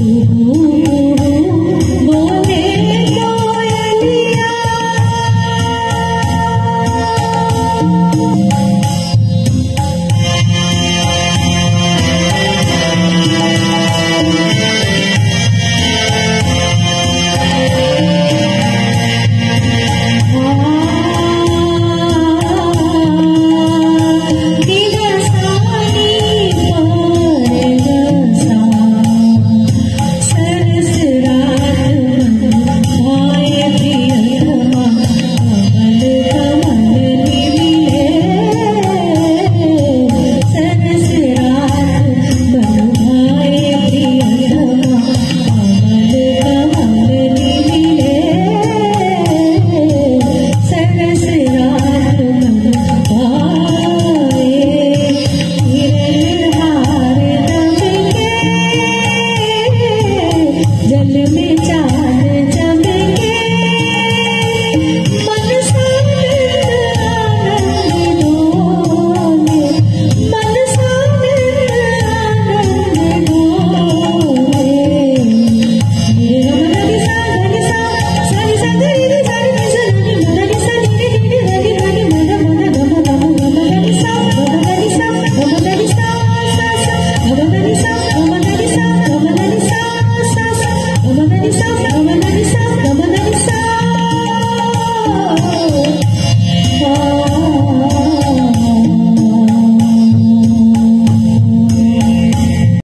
Mm-hmm.